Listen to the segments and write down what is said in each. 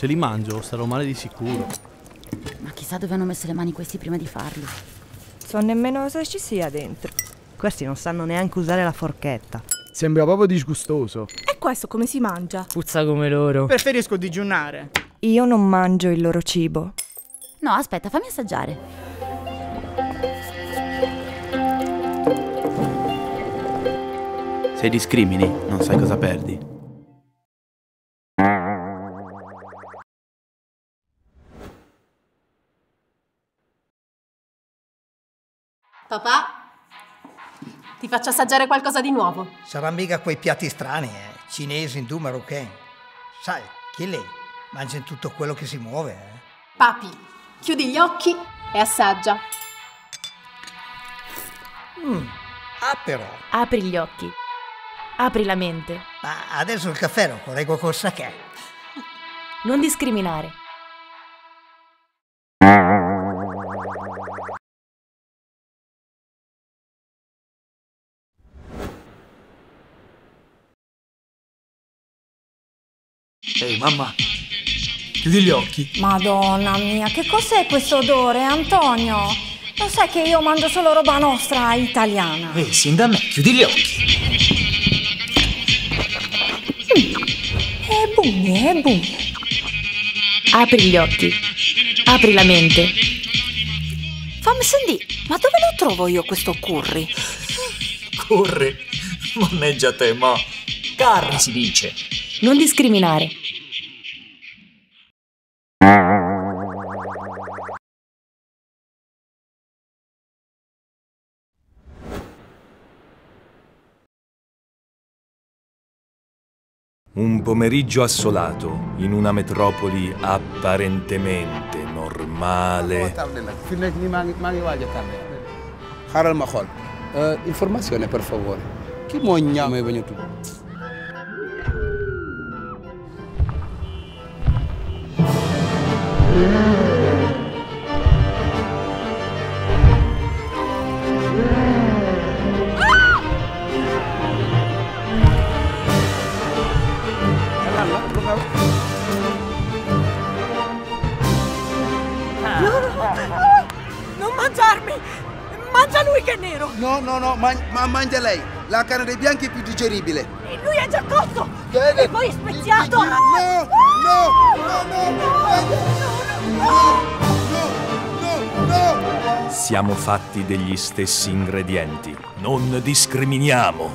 Se li mangio starò male di sicuro. Ma chissà dove hanno messo le mani questi prima di farli. So nemmeno cosa ci sia dentro. Questi non sanno neanche usare la forchetta. Sembra proprio disgustoso. E questo come si mangia? Puzza come loro. Preferisco digiunare. Io non mangio il loro cibo. No, aspetta, fammi assaggiare. Se discrimini, non sai cosa perdi. Papà, ti faccio assaggiare qualcosa di nuovo. Sarà mica quei piatti strani, eh? Cinesi, indù, marocchini. Sai, chi lei mangia in tutto quello che si muove, eh? Papi, chiudi gli occhi e assaggia. Mm. Ah, però. Apri gli occhi. Apri la mente. Ma adesso il caffè lo correggo col sake. Non discriminare. Ehi mamma, chiudi gli occhi. Madonna mia, che cos'è questo odore, Antonio? Lo sai che io mangio solo roba nostra italiana. Ehi, sin da me, chiudi gli occhi. E bugne, e bugne. Apri gli occhi. Apri la mente. Fammi sentire, ma dove lo trovo io questo curry? Corri. Manneggia te, ma. Carri si dice. Non discriminare. Un pomeriggio assolato in una metropoli apparentemente normale. xool information per favore. Kii mooy ñaaw may bañ Non mangiarmi! Mangia lui che è nero! no no no man- ma mangia lei la carne dei bianchi è più digeribile E lui è già cotto! E poi è speziato! no no no no no no Siamo fatti degli stessi ingredienti. Non discriminiamo.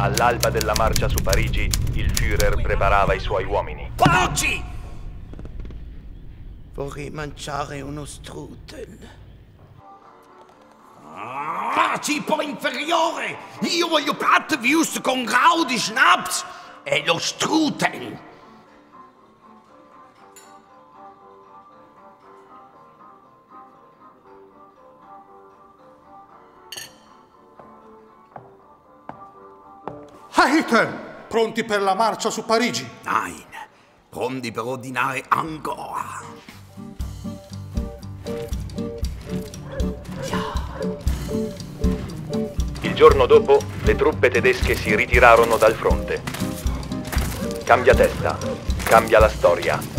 All'alba della marcia su Parigi, il Führer preparava i suoi uomini. Oggi! Vorrei mangiare uno strudel. Ah, cibo inferiore! Io voglio Bratwurst con Gaudi, Schnaps e lo strudel! Hitler, pronti per la marcia su Parigi? Nein, pronti per ordinare ancora. Il giorno dopo, le truppe tedesche si ritirarono dal fronte. Cambia testa, cambia la storia.